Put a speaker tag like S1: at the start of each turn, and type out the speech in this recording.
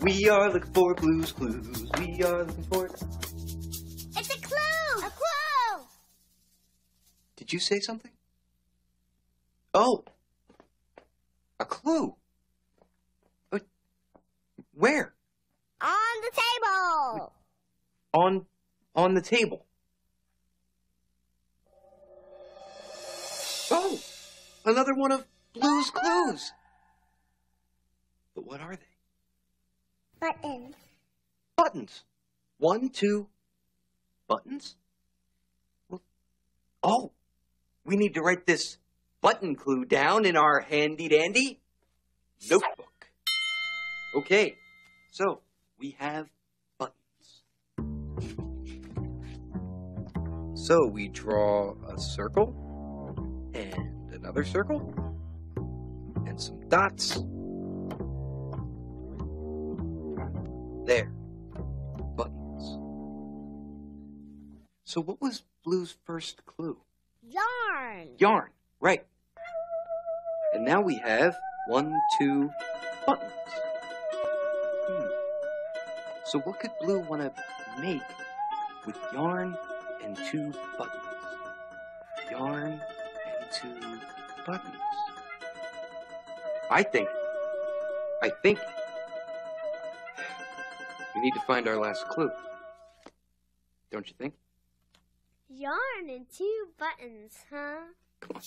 S1: We are looking for Blue's Clues. We are looking for.
S2: It's a clue! A clue!
S1: Did you say something? Oh, a clue. Uh, Where?
S2: On the table!
S1: On on the table. Oh, another one of Blue's clues. But what are they?
S2: Button.
S1: Buttons. One, two, buttons? Oh, we need to write this button clue down in our handy dandy notebook. Okay, so we have buttons. So we draw a circle and another circle and some dots. There. Buttons. So what was Blue's first clue?
S2: Yarn.
S1: Yarn. Right. And now we have one, two buttons. Hmm. So what could Blue want to make with yarn and two buttons? Yarn and two buttons. I think, I think we need to find our last clue. Don't you think?
S2: Yarn and two buttons, huh?
S1: Come on.